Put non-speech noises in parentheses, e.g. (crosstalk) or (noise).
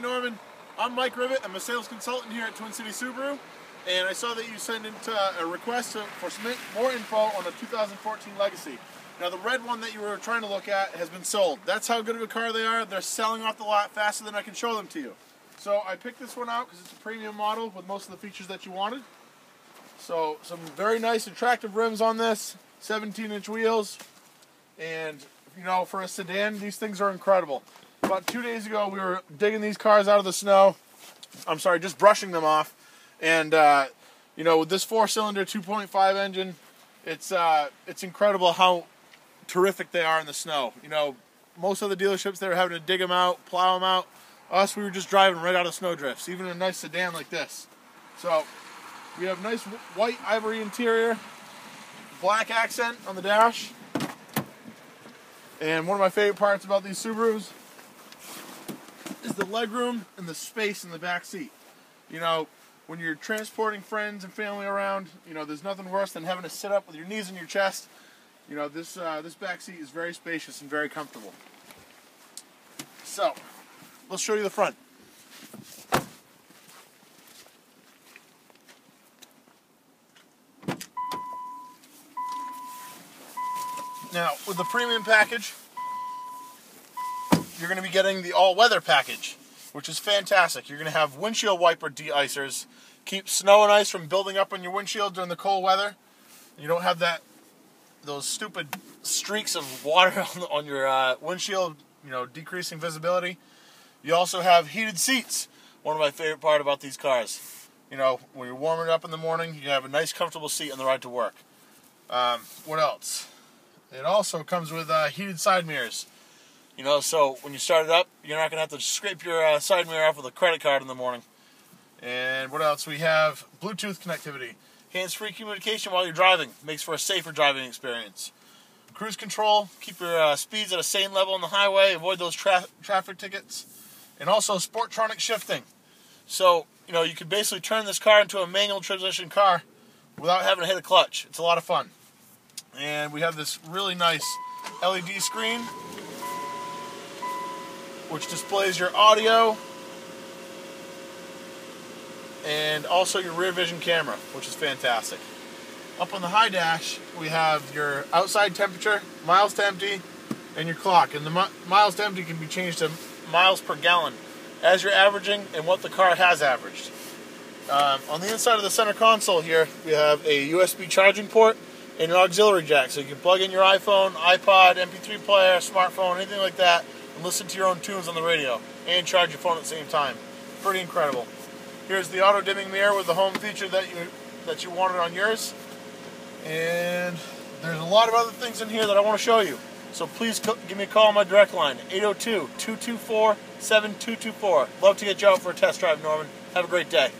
Norman. I'm Mike Rivet. I'm a sales consultant here at Twin City Subaru, and I saw that you sent in uh, a request for some more info on a 2014 Legacy. Now, the red one that you were trying to look at has been sold. That's how good of a car they are. They're selling off the lot faster than I can show them to you. So I picked this one out because it's a premium model with most of the features that you wanted. So some very nice, attractive rims on this, 17-inch wheels, and you know, for a sedan, these things are incredible. About two days ago, we were digging these cars out of the snow. I'm sorry, just brushing them off. And, uh, you know, with this four-cylinder 2.5 engine, it's, uh, it's incredible how terrific they are in the snow. You know, most of the dealerships, they were having to dig them out, plow them out. Us, we were just driving right out of snow drifts, even a nice sedan like this. So, we have nice white ivory interior, black accent on the dash. And one of my favorite parts about these Subarus the legroom and the space in the back seat. You know, when you're transporting friends and family around, you know, there's nothing worse than having to sit up with your knees in your chest. You know, this uh, this back seat is very spacious and very comfortable. So, let's show you the front. Now, with the premium package, you're going to be getting the all-weather package, which is fantastic. You're going to have windshield wiper de-icers, keep snow and ice from building up on your windshield during the cold weather. You don't have that those stupid streaks of water (laughs) on, your uh, windshield, you know, decreasing visibility. You also have heated seats. One of my favorite part about these cars. You know, when you're warming up in the morning, you have a nice, comfortable seat on the ride to work. Um, what else? It also comes with uh, heated side mirrors. You know, so when you start it up, you're not going to have to scrape your uh, side mirror off with a credit card in the morning. And what else? We have Bluetooth connectivity. Hands-free communication while you're driving. Makes for a safer driving experience. Cruise control. Keep your uh, speeds at a sane level on the highway. Avoid those tra traffic tickets. And also Sportronic shifting. So, you know, you can basically turn this car into a manual transmission car without having to hit a clutch. It's a lot of fun. And we have this really nice LED screen which displays your audio and also your rear vision camera, which is fantastic. Up on the high dash, we have your outside temperature, miles to empty, and your clock. And the mi miles to empty can be changed to miles per gallon as you're averaging and what the car has averaged. Um, on the inside of the center console here, we have a USB charging port and an auxiliary jack. So you can plug in your iPhone, iPod, MP3 player, smartphone, anything like that, and listen to your own tunes on the radio and charge your phone at the same time. Pretty incredible. Here's the auto dimming mirror with the home feature that you that you wanted on yours. And there's a lot of other things in here that I want to show you. So please give me a call on my direct line, 802-224-7224. Love to get you out for a test drive, Norman. Have a great day.